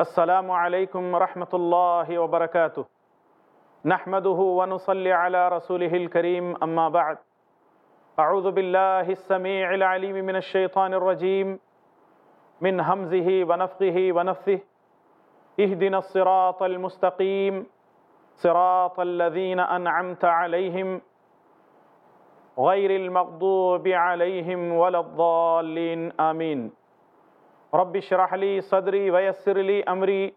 السلام عليكم ورحمة الله وبركاته. نحمده ونصلي على رسوله الكريم أما بعد. أعوذ بالله السميع العليم من الشيطان الرجيم من همزه ونفخه ونفثه. اهدنا الصراط المستقيم صراط الذين أنعمت عليهم غير المغضوب عليهم ولا الضالين. آمين. رب اشرح لي صدري ويسر لي أمري.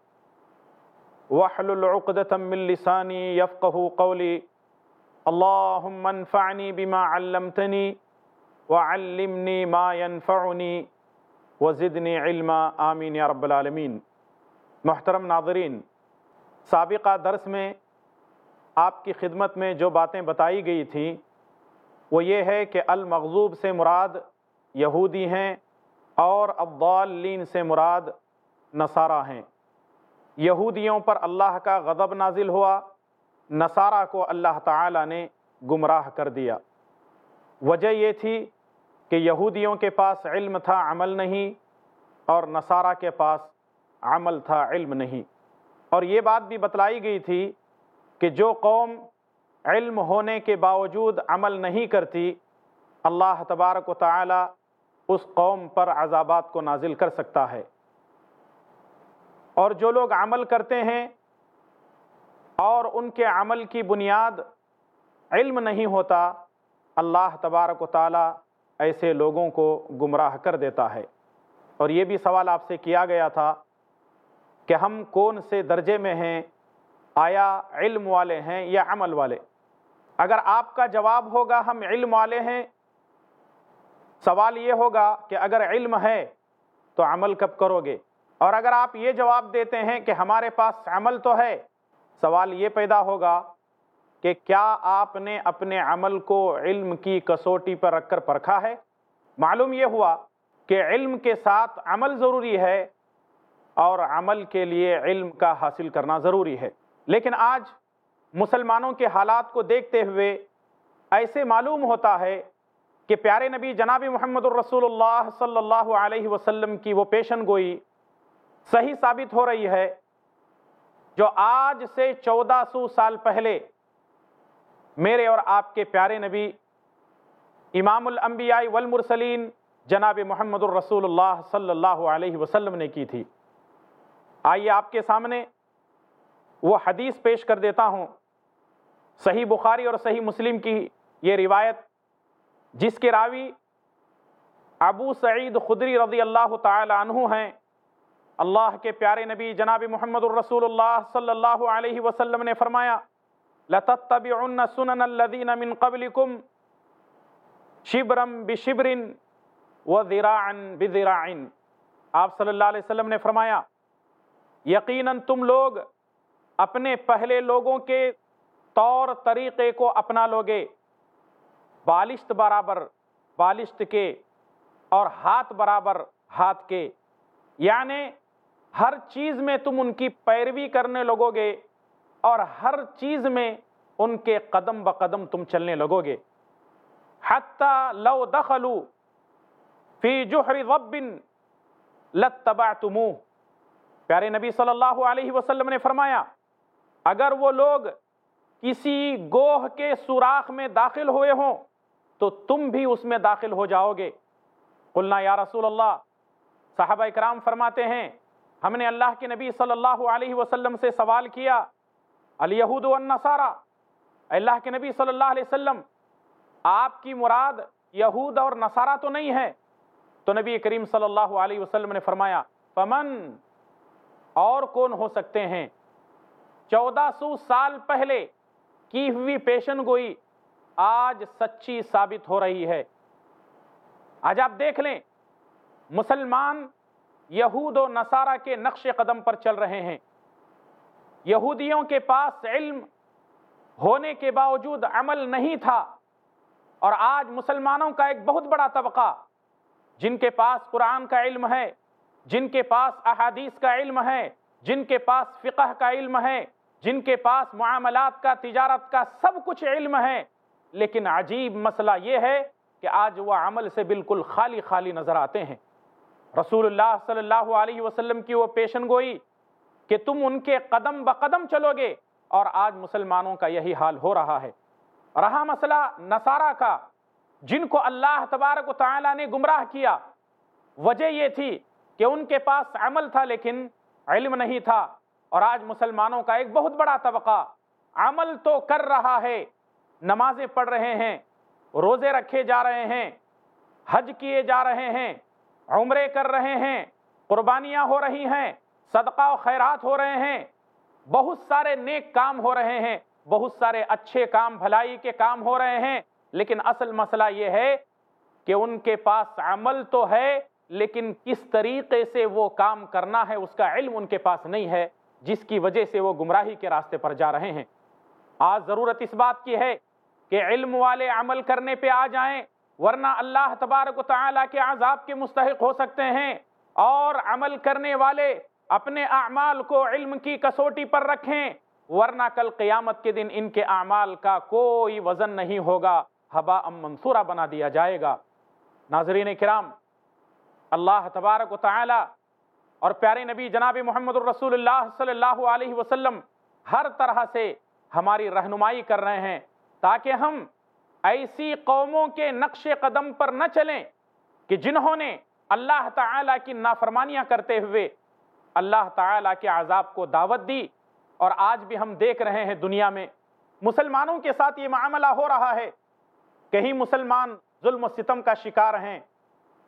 واحلل عقدة من لساني يفقه قولي. اللهم انفعني بما علمتني وعلمني ما ينفعني وزدني علما. آمین یا رب العالمین محترم ناظرین، سابقہ درس میں آپ کی خدمت میں جو باتیں بتائی گئی تھیں، وہ یہ ہے کہ المغضوب سے مراد یہودی ہیں اور الضالین سے مراد نصارہ ہیں۔ یہودیوں پر اللہ کا غضب نازل ہوا، نصارہ کو اللہ تعالی نے گمراہ کر دیا۔ وجہ یہ تھی کہ یہودیوں کے پاس علم تھا، عمل نہیں، اور نصارہ کے پاس عمل تھا، علم نہیں۔ اور یہ بات بھی بتلائی گئی تھی کہ جو قوم علم ہونے کے باوجود عمل نہیں کرتی، اللہ تبارک و تعالی اس قوم پر عذابات کو نازل کر سکتا ہے۔ اور جو لوگ عمل کرتے ہیں اور ان کے عمل کی بنیاد علم نہیں ہوتا، اللہ تبارک و تعالی ایسے لوگوں کو گمراہ کر دیتا ہے۔ اور یہ بھی سوال آپ سے کیا گیا تھا کہ ہم کون سے درجے میں ہیں، آیا علم والے ہیں یا عمل والے؟ اگر آپ کا جواب ہوگا ہم علم والے ہیں سوال یہ ہوگا کہ اگر علم ہے تو عمل کب کرو گے؟ اور اگر آپ یہ جواب دیتے ہیں کہ ہمارے پاس عمل تو ہے، سوال یہ پیدا ہوگا کہ کیا آپ نے اپنے عمل کو علم کی کسوٹی پر رکھ کر پرکھا ہے؟ معلوم یہ ہوا کہ علم کے ساتھ عمل ضروری ہے اور عمل کے لیے علم کا حاصل کرنا ضروری ہے۔ لیکن آج مسلمانوں کے حالات کو دیکھتے ہوئے ایسے معلوم ہوتا ہے کہ پیارے نبی جناب محمد الرسول اللہ صلی اللہ علیہ وسلم کی وہ پیشن گوئی صحیح ثابت ہو رہی ہے جو آج سے چودہ سو سال پہلے میرے اور آپ کے پیارے نبی امام الانبیاء والمرسلین جناب محمد الرسول اللہ صلی اللہ علیہ وسلم نے کی تھی۔ آئیے آپ کے سامنے وہ حدیث پیش کر دیتا ہوں۔ صحیح بخاری اور صحیح مسلم کی یہ روایت جس کے راوی ابو سعید خدری رضی اللہ تعالی عنہ ہیں۔ اللہ کے پیارے نبی جناب محمد الرسول اللہ صلی اللہ علیہ وسلم نے فرمایا، لَتَتَّبِعُنَّ سُنَنَ الَّذِينَ مِن قَبْلِكُمْ شِبْرًا بِشِبْرٍ وَذِرَاعًا بِذِرَاعٍ آپ صلی اللہ علیہ وسلم نے فرمایا، یقیناً تم لوگ اپنے پہلے لوگوں کے طور طریقے کو اپنا لوگے۔ بالشت برابر، بالشت کے اور ہاتھ برابر، ہاتھ کے۔ یعنی ہر چیز میں تم ان کی پیروی کرنے لگو گے اور ہر چیز میں ان کے قدم بقدم تم چلنے لگو گے۔ حتی لو دخلو فی جوہر رب لتبعتموہ پیارے نبی صلی اللہ علیہ وسلم نے فرمایا، اگر وہ لوگ کسی گوہ کے سوراخ میں داخل ہوئے ہوں تو تم بھی اس میں داخل ہو جاؤ گے۔ قلنا یا رسول اللہ، صحابہ اکرام فرماتے ہیں، ہم نے اللہ کے نبی صلی اللہ علیہ وسلم سے سوال کیا، الیہود والنصارہ اللہ کے نبی صلی اللہ علیہ وسلم، آپ کی مراد یہود اور نصارہ تو نہیں ہے۔ تو نبی کریم صلی اللہ علیہ وسلم نے فرمایا، فمن، اور کون ہو سکتے ہیں؟ چودہ سو سال پہلے کی ہوئی پیشن گوئی آج سچی ثابت ہو رہی ہے۔ آج آپ دیکھ لیں، مسلمان یہود و نصارہ کے نقش قدم پر چل رہے ہیں۔ یہودیوں کے پاس علم ہونے کے باوجود عمل نہیں تھا۔ اور آج مسلمانوں کا ایک بہت بڑا طبقہ، جن کے پاس قرآن کا علم ہے، جن کے پاس احادیث کا علم ہے، جن کے پاس فقہ کا علم ہے، جن کے پاس معاملات کا، تجارت کا سب کچھ علم ہے۔ لیکن عجیب مسئلہ یہ ہے کہ آج وہ عمل سے بالکل خالی خالی نظر آتے ہیں۔ رسول اللہ صلی اللہ علیہ وسلم کی وہ پیشن گوئی کہ تم ان کے قدم بقدم چلو گے اور آج مسلمانوں کا یہی حال ہو رہا ہے۔ رہا مسئلہ نصارہ کا، جن کو اللہ تبارک و تعالیٰ نے گمراہ کیا۔ وجہ یہ تھی کہ ان کے پاس عمل تھا لیکن علم نہیں تھا اور آج مسلمانوں کا ایک بہت بڑا طبقہ عمل تو کر رہا ہے۔ نمازیں پڑھ رہے ہیں، روزے رکھے جا رہے ہیں، حج کیے جا رہے ہیں، عمرے کر رہے ہیں، قربانیاں ہو رہی ہیں، صدقہ و خیرات ہو رہے ہیں، بہت سارے نیک کام ہو رہے ہیں، بہت سارے اچھے کام، بھلائی کے کام ہو رہے ہیں، لیکن اصل مسئلہ یہ ہے کہ ان کے پاس عمل تو ہے، لیکن کس طریقے سے وہ کام کرنا ہے، اس کا علم ان کے پاس نہیں ہے، جس کی وجہ سے وہ گمراہی کے راستے پر جا رہے ہیں۔ آج ضرورت اس بات کی ہے کہ علم والے عمل کرنے پہ آ جائیں، ورنہ اللہ تبارک و تعالیٰ کے عذاب کے مستحق ہو سکتے ہیں۔ اور عمل کرنے والے اپنے اعمال کو علم کی کسوٹی پر رکھیں، ورنہ کل قیامت کے دن ان کے اعمال کا کوئی وزن نہیں ہوگا۔ ہبا ام منصورہ بنا دیا جائے گا۔ ناظرین کرام، اللہ تبارک و تعالی اور پیارے نبی جناب محمد الرسول اللہ صلی اللہ علیہ وسلم ہر طرح سے ہماری رہنمائی کر رہے ہیں۔ تاکہ ہم ایسی قوموں کے نقش قدم پر نہ چلیں کہ جنہوں نے اللہ تعالیٰ کی نافرمانیاں کرتے ہوئے اللہ تعالیٰ کے عذاب کو دعوت دی اور آج بھی ہم دیکھ رہے ہیں دنیا میں مسلمانوں کے ساتھ یہ معاملہ ہو رہا ہے۔ کہیں مسلمان ظلم و ستم کا شکار ہیں۔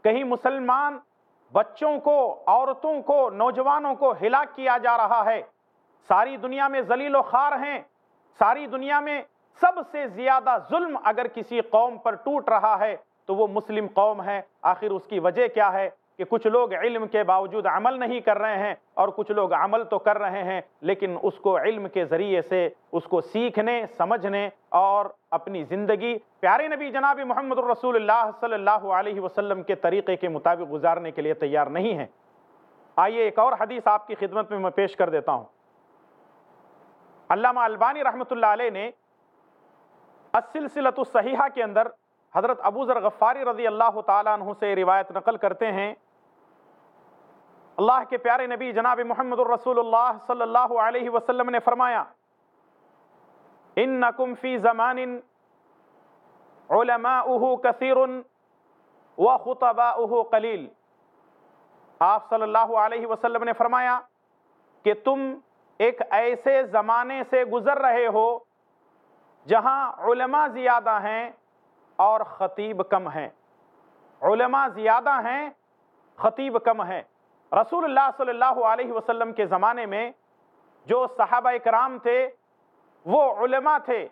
کہیں مسلمان بچوں کو، عورتوں کو، نوجوانوں کو ہلاک کیا جا رہا ہے۔ ساری دنیا میں ذلیل و خار ہیں۔ ساری دنیا میں سب سے زیادہ ظلم اگر کسی قوم پر ٹوٹ رہا ہے، تو وہ مسلم قوم ہے۔ آخر اس کی وجہ کیا ہے؟ کہ کچھ لوگ علم کے باوجود عمل نہیں کر رہے ہیں اور کچھ لوگ عمل تو کر رہے ہیں، لیکن اس کو علم کے ذریعے سے، اس کو سیکھنے، سمجھنے اور اپنی زندگی، پیارے نبی جناب محمد الرسول اللہ صلی اللہ علیہ وسلم کے طریقے کے مطابق گزارنے کے لیے تیار نہیں ہیں۔ آئیے ایک اور حدیث آپ کی خدمت میں میں پیش کر دیتا ہوں۔ علامہ البانی رحمۃ اللہ علیہ نے السلسلۃ الصحیحہ کے اندر حضرت ابو ذر غفاری رضی اللہ تعالیٰ عنہ سے روایت نقل کرتے ہیں۔ اللہ کے پیارے نبی جناب محمد الرسول اللہ صلی اللہ علیہ وسلم نے فرمایا، انکم فی زمان علماؤہ کثیر وخطباؤہ قلیل. آپ صلی اللہ علیہ وسلم نے فرمایا کہ تم ایک ایسے زمانے سے گزر رہے ہو جہاں علماء زیادہ ہیں اور خطیب کم ہیں۔ علماء زیادہ ہیں، خطیب کم ہیں۔ رسول اللہ صلی اللہ علیہ وسلم کے زمانے میں جو صحابہ اکرام تھے، وہ علماء تھے۔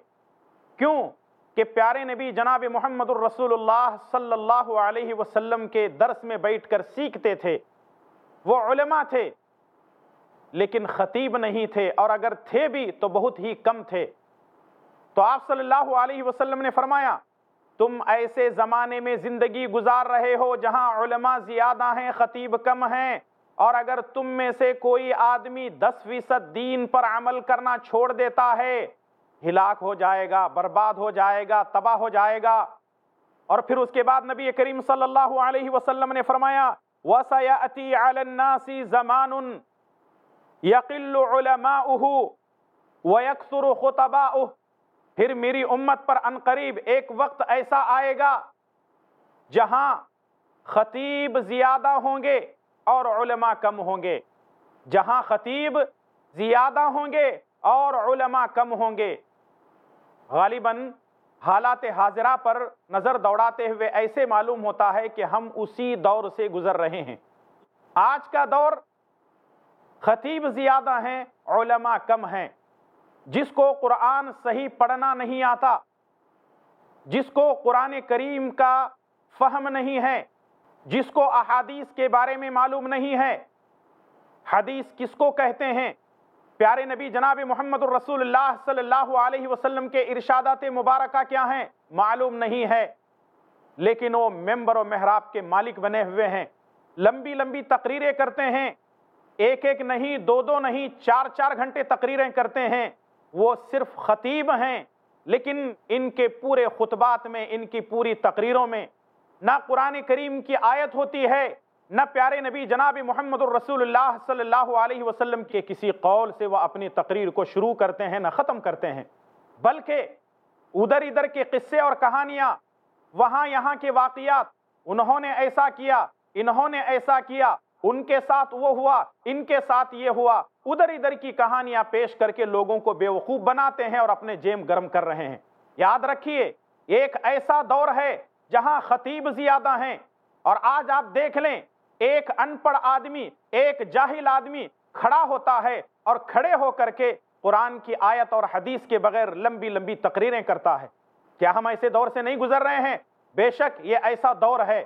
کیوں؟ کہ پیارے نبی جناب محمد الرسول اللہ صلی اللہ علیہ وسلم کے درس میں بیٹھ کر سیکھتے تھے۔ وہ علماء تھے، لیکن خطیب نہیں تھے۔ اور اگر تھے بھی تو بہت ہی کم تھے۔ تو آپ صلی اللہ علیہ وسلم نے فرمایا، تم ایسے زمانے میں زندگی گزار رہے ہو جہاں علماء زیادہ ہیں، خطیب کم ہیں، اور اگر تم میں سے کوئی آدمی دس فیصد دین پر عمل کرنا چھوڑ دیتا ہے، ہلاک ہو جائے گا، برباد ہو جائے گا، تباہ ہو جائے گا۔ اور پھر اس کے بعد نبی کریم صلی اللہ علیہ وسلم نے فرمایا، وَسَيَأْتِي عَلَى النَّاسِ زَمَانٌ يَقِلُّ عُلَمَاؤُهُ وَيَكْثُرُ خُطَبَاؤُهُ۔ پھر میری امت پر انقریب ایک وقت ایسا آئے گا جہاں خطیب زیادہ ہوں گے اور علماء کم ہوں گے۔ جہاں خطیب زیادہ ہوں گے اور علماء کم ہوں گے۔ غالباً حالات حاضرہ پر نظر دوڑاتے ہوئے ایسے معلوم ہوتا ہے کہ ہم اسی دور سے گزر رہے ہیں۔ آج کا دور خطیب زیادہ ہیں، علماء کم ہیں۔ جس کو قرآن صحیح پڑھنا نہیں آتا، جس کو قرآن کریم کا فہم نہیں ہے، جس کو احادیث کے بارے میں معلوم نہیں ہے۔ حدیث کس کو کہتے ہیں؟ پیارے نبی جناب محمد الرسول اللہ صلی اللہ علیہ وسلم کے ارشادات مبارکہ کیا ہیں؟ معلوم نہیں ہے۔ لیکن وہ ممبر و محراب کے مالک بنے ہوئے ہیں۔ لمبی لمبی تقریریں کرتے ہیں۔ ایک ایک نہیں، دو دو نہیں، چار چار گھنٹے تقریریں کرتے ہیں۔ وہ صرف خطیب ہیں، لیکن ان کے پورے خطبات میں، ان کی پوری تقریروں میں نہ قرآن کریم کی آیت ہوتی ہے، نہ پیارے نبی جناب محمد الرسول اللہ صلی اللہ علیہ وسلم کے کسی قول سے وہ اپنی تقریر کو شروع کرتے ہیں، نہ ختم کرتے ہیں۔ بلکہ ادھر ادھر کے قصے اور کہانیاں، وہاں یہاں کے واقعات، انہوں نے ایسا کیا، انہوں نے ایسا کیا ان کے ساتھ وہ ہوا، ان کے ساتھ یہ ہوا۔ ادھر ادھر کی کہانیاں پیش کر کے لوگوں کو بے وقوف بناتے ہیں اور اپنے جیم گرم کر رہے ہیں۔ یاد رکھیے، ایک ایسا دور ہے جہاں خطیب زیادہ ہیں۔ اور آج آپ دیکھ لیں، ایک ان پڑھ آدمی، ایک جاہل آدمی کھڑا ہوتا ہے اور کھڑے ہو کر کے قرآن کی آیت اور حدیث کے بغیر لمبی لمبی تقریریں کرتا ہے۔ کیا ہم ایسے دور سے نہیں گزر رہے ہیں؟ بے شک یہ ایسا دور ہے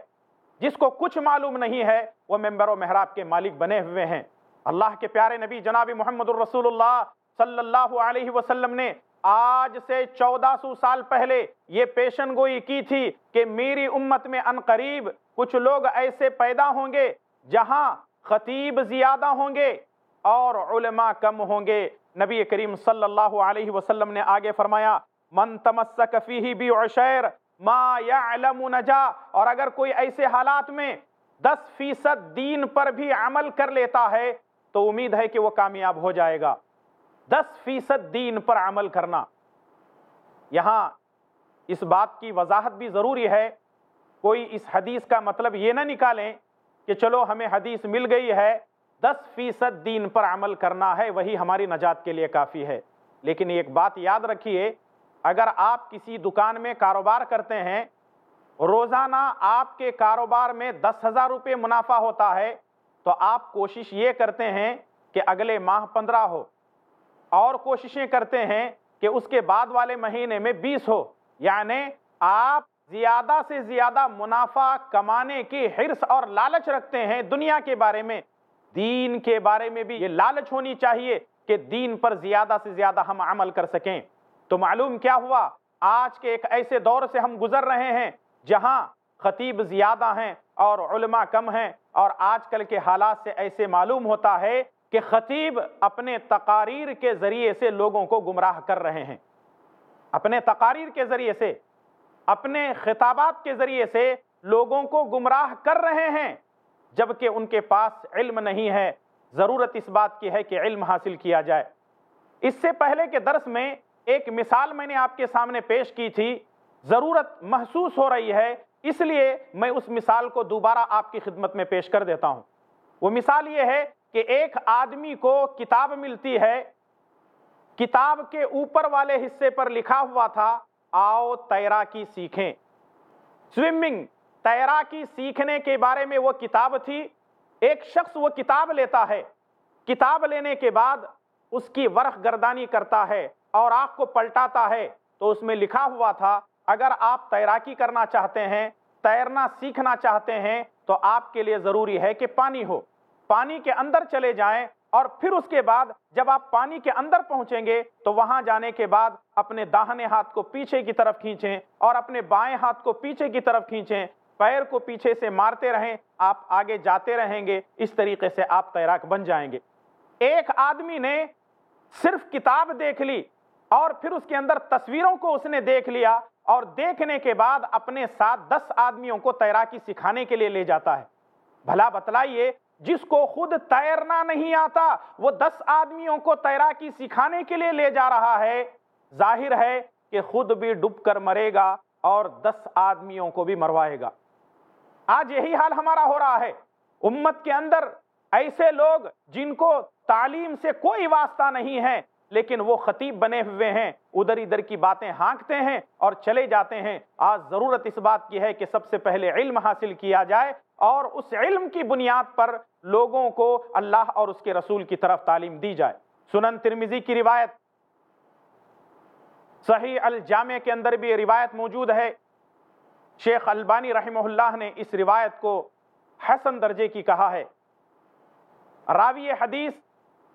جس کو کچھ معلوم نہیں ہے، وہ ممبر و محراب کے مالک بنے ہوئے ہیں۔ اللہ کے پیارے نبی جناب محمد الرسول اللہ صلی اللہ علیہ وسلم نے آج سے چودہ سو سال پہلے یہ پیشن گوئی کی تھی کہ میری امت میں ان قریب کچھ لوگ ایسے پیدا ہوں گے جہاں خطیب زیادہ ہوں گے اور علماء کم ہوں گے۔ نبی کریم صلی اللہ علیہ وسلم نے آگے فرمایا، من تمسک فیہی بی عشیر ما یعلم نجا، اور اگر کوئی ایسے حالات میں دس فیصد دین پر بھی عمل کر لیتا ہے، تو امید ہے کہ وہ کامیاب ہو جائے گا۔ دس فیصد دین پر عمل کرنا۔ یہاں اس بات کی وضاحت بھی ضروری ہے۔ کوئی اس حدیث کا مطلب یہ نہ نکالیں کہ چلو ہمیں حدیث مل گئی ہے، دس فیصد دین پر عمل کرنا ہے، وہی ہماری نجات کے لیے کافی ہے۔ لیکن ایک بات یاد رکھیے اگر آپ کسی دکان میں کاروبار کرتے ہیں، روزانہ آپ کے کاروبار میں دس ہزار روپے منافع ہوتا ہے، تو آپ کوشش یہ کرتے ہیں کہ اگلے ماہ پندرہ ہو، اور کوششیں کرتے ہیں کہ اس کے بعد والے مہینے میں بیس ہو۔ یعنی آپ زیادہ سے زیادہ منافع کمانے کی حرص اور لالچ رکھتے ہیں دنیا کے بارے میں۔ دین کے بارے میں بھی یہ لالچ ہونی چاہیے کہ دین پر زیادہ سے زیادہ ہم عمل کر سکیں۔ تو معلوم کیا ہوا؟ آج کے ایک ایسے دور سے ہم گزر رہے ہیں جہاں خطیب زیادہ ہیں اور علماء کم ہیں اور آج کل کے حالات سے ایسے معلوم ہوتا ہے کہ خطیب اپنے تقاریر کے ذریعے سے لوگوں کو گمراہ کر رہے ہیں۔ اپنے تقاریر کے ذریعے سے، اپنے خطابات کے ذریعے سے لوگوں کو گمراہ کر رہے ہیں، جبکہ ان کے پاس علم نہیں ہے۔ ضرورت اس بات کی ہے کہ علم حاصل کیا جائے۔ اس سے پہلے کے درس میں ایک مثال میں نے آپ کے سامنے پیش کی تھی، ضرورت محسوس ہو رہی ہے، اس لیے میں اس مثال کو دوبارہ آپ کی خدمت میں پیش کر دیتا ہوں۔ وہ مثال یہ ہے کہ ایک آدمی کو کتاب ملتی ہے، کتاب کے اوپر والے حصے پر لکھا ہوا تھا، آؤ تیراکی سیکھیں۔ سوئمنگ، تیراکی سیکھنے کے بارے میں وہ کتاب تھی، ایک شخص وہ کتاب لیتا ہے۔ کتاب لینے کے بعد اس کی ورق گردانی کرتا ہے۔ اور آنکھ کو پلٹاتا ہے تو اس میں لکھا ہوا تھا، اگر آپ تیراکی کرنا چاہتے ہیں، تیرنا سیکھنا چاہتے ہیں، تو آپ کے لیے ضروری ہے کہ پانی ہو۔ پانی کے اندر چلے جائیں اور پھر اس کے بعد جب آپ پانی کے اندر پہنچیں گے، تو وہاں جانے کے بعد اپنے داہنے ہاتھ کو پیچھے کی طرف کھینچیں اور اپنے بائیں ہاتھ کو پیچھے کی طرف کھینچیں۔ پیر کو پیچھے سے مارتے رہیں، آپ آگے جاتے رہیں گے، اس طریقے سے آپ تیراک بن جائیں گے۔ ایک آدمی نے صرف کتاب دیکھ لی اور پھر اس کے اندر تصویروں کو اس نے دیکھ لیا اور دیکھنے کے بعد اپنے ساتھ دس آدمیوں کو تیراکی سکھانے کے لیے لے جاتا ہے۔ بھلا بتلائیے، جس کو خود تیرنا نہیں آتا، وہ دس آدمیوں کو تیراکی سکھانے کے لیے لے جا رہا ہے۔ ظاہر ہے کہ خود بھی ڈب کر مرے گا اور دس آدمیوں کو بھی مروائے گا۔ آج یہی حال ہمارا ہو رہا ہے۔ امت کے اندر ایسے لوگ جن کو تعلیم سے کوئی واسطہ نہیں ہے لیکن وہ خطیب بنے ہوئے ہیں۔ ادھر ادھر کی باتیں ہانکتے ہیں اور چلے جاتے ہیں۔ آج ضرورت اس بات کی ہے کہ سب سے پہلے علم حاصل کیا جائے اور اس علم کی بنیاد پر لوگوں کو اللہ اور اس کے رسول کی طرف تعلیم دی جائے۔ سنن ترمیزی کی روایت، صحیح الجامع کے اندر بھی روایت موجود ہے۔ شیخ البانی رحمہ اللہ نے اس روایت کو حسن درجے کی کہا ہے۔ راوی حدیث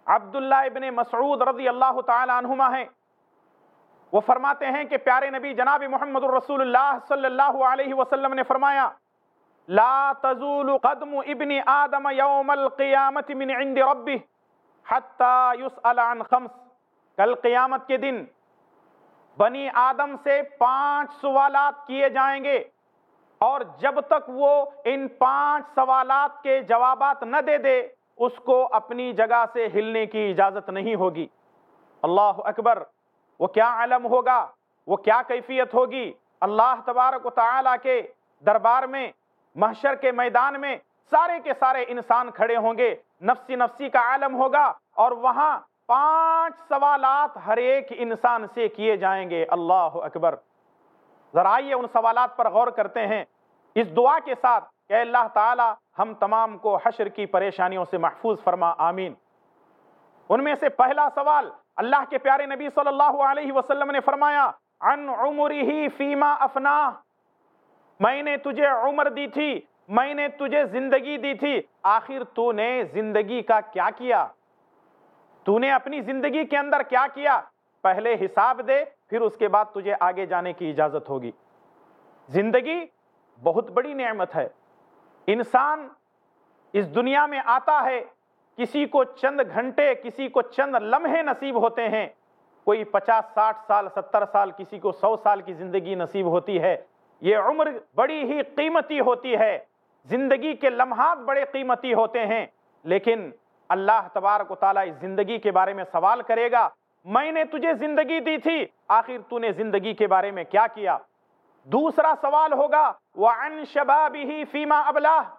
عبداللہ ابن مسعود رضی اللہ تعالی عنہما ہیں۔ وہ فرماتے ہیں کہ پیارے نبی جناب محمد الرسول اللہ صلی اللہ علیہ وسلم نے فرمایا، لا تزول قدم ابن آدم یوم القیامت من عند ربه حتی یسأل عن خمس۔ کل قیامت کے دن بنی آدم سے پانچ سوالات کیے جائیں گے اور جب تک وہ ان پانچ سوالات کے جوابات نہ دے دے اس کو اپنی جگہ سے ہلنے کی اجازت نہیں ہوگی۔ اللہ اکبر، وہ کیا علم ہوگا؟ وہ کیا کیفیت ہوگی؟ اللہ تبارک و تعالیٰ کے دربار میں، محشر کے میدان میں سارے کے سارے انسان کھڑے ہوں گے، نفسی نفسی کا عالم ہوگا اور وہاں پانچ سوالات ہر ایک انسان سے کیے جائیں گے۔ اللہ اکبر۔ ذرا آئیے ان سوالات پر غور کرتے ہیں۔ اس دعا کے ساتھ کہ اللہ تعالی، ہم تمام کو حشر کی پریشانیوں سے محفوظ فرما، آمین۔ ان میں سے پہلا سوال اللہ کے پیارے نبی صلی اللہ علیہ وسلم نے فرمایا، عن عمری فیما افنا۔ میں نے تجھے عمر دی تھی، میں نے تجھے زندگی دی تھی، آخر تو نے زندگی کا کیا کیا؟ تو نے اپنی زندگی کے اندر کیا کیا؟ پہلے حساب دے، پھر اس کے بعد تجھے آگے جانے کی اجازت ہوگی۔ زندگی بہت بڑی نعمت ہے۔ انسان اس دنیا میں آتا ہے، کسی کو چند گھنٹے، کسی کو چند لمحے نصیب ہوتے ہیں۔ کوئی پچاس، ساٹھ سال، ستر سال، کسی کو سو سال کی زندگی نصیب ہوتی ہے۔ یہ عمر بڑی ہی قیمتی ہوتی ہے۔ زندگی کے لمحات بڑے قیمتی ہوتے ہیں۔ لیکن اللہ تبارک و تعالیٰ اس زندگی کے بارے میں سوال کرے گا، میں نے تجھے زندگی دی تھی، آخر تو نے زندگی کے بارے میں کیا کیا؟ دوسرا سوال ہوگا، وَعَن شَبَابِهِ فِيمَا أَبْلَاهِ۔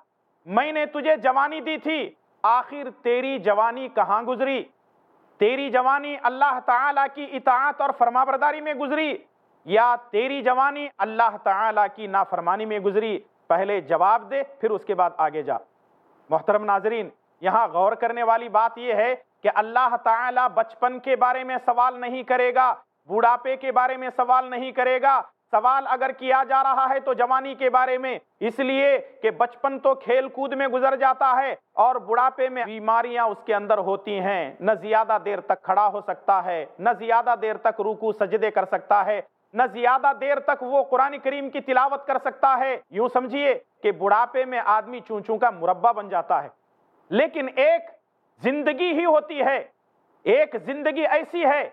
میں نے تجھے جوانی دی تھی، آخر تیری جوانی کہاں گزری؟ تیری جوانی اللہ تعالیٰ کی اطاعت اور فرمابرداری میں گزری، یا تیری جوانی اللہ تعالیٰ کی نافرمانی میں گزری؟ پہلے جواب دے، پھر اس کے بعد آگے جا۔ محترم ناظرین، یہاں غور کرنے والی بات یہ ہے کہ اللہ تعالیٰ بچپن کے بارے میں سوال نہیں کرے گا بوڑھاپے کے بارے میں سوال نہیں کرے گا سوال اگر کیا جا رہا ہے تو جوانی کے بارے میں، اس لیے کہ بچپن تو کھیل کود میں گزر جاتا ہے اور بڑھاپے میں بیماریاں اس کے اندر ہوتی ہیں۔ نہ زیادہ دیر تک کھڑا ہو سکتا ہے، نہ زیادہ دیر تک روکو سجدے کر سکتا ہے، نہ زیادہ دیر تک وہ قرآن کریم کی تلاوت کر سکتا ہے۔ یوں سمجھیے کہ بڑھاپے میں آدمی چون چون کا مربع بن جاتا ہے۔ لیکن ایک زندگی ہی ہوتی ہے، ایک زندگی ایسی ہے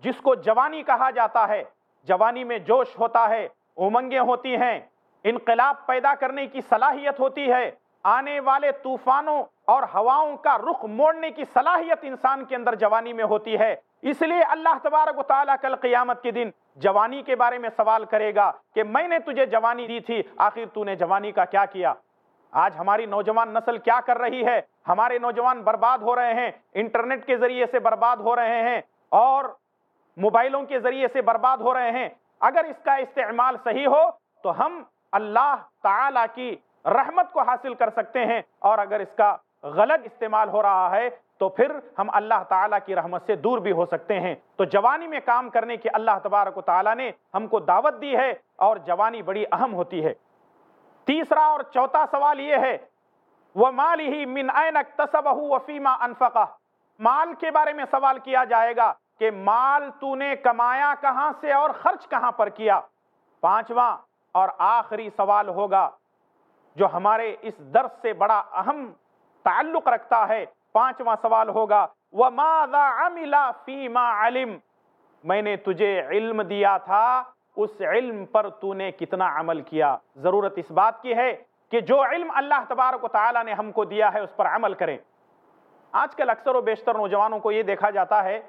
جس کو جوانی کہا جاتا ہے۔ جوانی میں جوش ہوتا ہے، امنگیں ہوتی ہیں۔ انقلاب پیدا کرنے کی صلاحیت ہوتی ہے۔ آنے والے طوفانوں اور ہواؤں کا رخ موڑنے کی صلاحیت انسان کے اندر جوانی میں ہوتی ہے۔ اس لیے اللہ تبارک و تعالیٰ کل قیامت کے دن جوانی کے بارے میں سوال کرے گا کہ میں نے تجھے جوانی دی تھی، آخر تو نے جوانی کا کیا کیا؟ آج ہماری نوجوان نسل کیا کر رہی ہے؟ ہمارے نوجوان برباد ہو رہے ہیں، انٹرنیٹ کے ذریعے سے برباد ہو رہے ہیں اور موبائلوں کے ذریعے سے برباد ہو رہے ہیں۔ اگر اس کا استعمال صحیح ہو، تو ہم اللہ تعالی کی رحمت کو حاصل کر سکتے ہیں۔ اور اگر اس کا غلط استعمال ہو رہا ہے، تو پھر ہم اللہ تعالیٰ کی رحمت سے دور بھی ہو سکتے ہیں۔ تو جوانی میں کام کرنے کی اللہ تبارک و تعالیٰ نے ہم کو دعوت دی ہے، اور جوانی بڑی اہم ہوتی ہے۔ تیسرا اور چوتھا سوال یہ ہے وہ مال ہی من تصب وفیما انفقا مال کے بارے میں سوال کیا جائے گا۔ کہ مال تو نے کمایا کہاں سے اور خرچ کہاں پر کیا؟ پانچواں اور آخری سوال ہوگا، جو ہمارے اس درس سے بڑا اہم تعلق رکھتا ہے، پانچواں سوال ہوگا، وَمَاذَا عَمِلَ فِي مَا عَلِمْ؟ میں نے تجھے علم دیا تھا، اس علم پر تو نے کتنا عمل کیا؟ ضرورت اس بات کی ہے کہ جو علم اللہ تبارک و تعالی نے ہم کو دیا ہے، اس پر عمل کریں۔ آج کل اکثر و بیشتر نوجوانوں کو یہ دیکھا جاتا ہے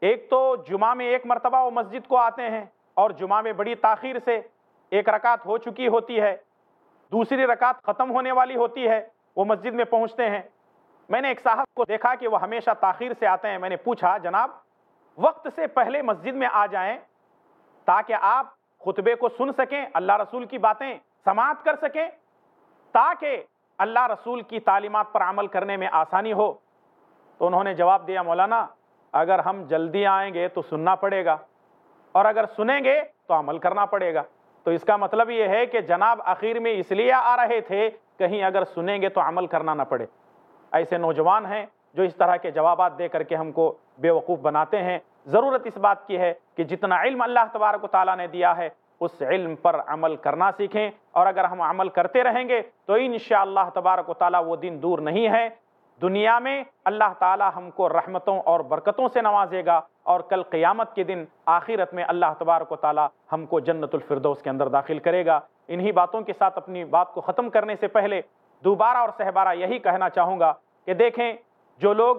ایک تو جمعہ میں ایک مرتبہ وہ مسجد کو آتے ہیں اور جمعہ میں بڑی تاخیر سے ایک رکعت ہو چکی ہوتی ہے، دوسری رکعت ختم ہونے والی ہوتی ہے، وہ مسجد میں پہنچتے ہیں۔ میں نے ایک صاحب کو دیکھا کہ وہ ہمیشہ تاخیر سے آتے ہیں۔ میں نے پوچھا، جناب، وقت سے پہلے مسجد میں آ جائیں تاکہ آپ خطبے کو سن سکیں، اللہ رسول کی باتیں سماعت کر سکیں، تاکہ اللہ رسول کی تعلیمات پر عمل کرنے میں آسانی ہو۔ تو انہوں نے جواب دیا، مولانا اگر ہم جلدی آئیں گے تو سننا پڑے گا، اور اگر سنیں گے تو عمل کرنا پڑے گا۔ تو اس کا مطلب یہ ہے کہ جناب اخیر میں اس لیے آ رہے تھے، کہیں اگر سنیں گے تو عمل کرنا نہ پڑے۔ ایسے نوجوان ہیں جو اس طرح کے جوابات دے کر کے ہم کو بے وقوف بناتے ہیں۔ ضرورت اس بات کی ہے کہ جتنا علم اللہ تبارک و تعالیٰ نے دیا ہے، اس علم پر عمل کرنا سیکھیں۔ اور اگر ہم عمل کرتے رہیں گے تو انشاءاللہ تبارک و تعالیٰ وہ دن دور نہیں ہے دنیا میں اللہ تعالی ہم کو رحمتوں اور برکتوں سے نوازے گا اور کل قیامت کے دن آخرت میں اللہ تبارک و تعالی ہم کو جنت الفردوس کے اندر داخل کرے گا۔ انہی باتوں کے ساتھ اپنی بات کو ختم کرنے سے پہلے دوبارہ اور سہبارہ یہی کہنا چاہوں گا کہ دیکھیں جو لوگ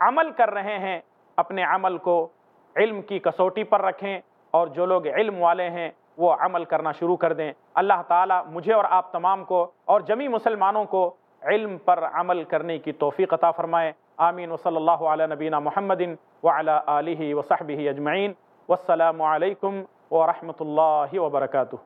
عمل کر رہے ہیں اپنے عمل کو علم کی کسوٹی پر رکھیں اور جو لوگ علم والے ہیں وہ عمل کرنا شروع کر دیں۔ اللہ تعالیٰ مجھے اور آپ تمام کو اور جمی مسلمانوں کو علم پر عمل کرنے کی توفیق عطا فرمائے۔ آمین۔ وصلی اللہ علیہ نبینا محمد وعلی آلہ وصحبہ اجمعین۔ والسلام علیکم ورحمۃ اللہ وبرکاتہ۔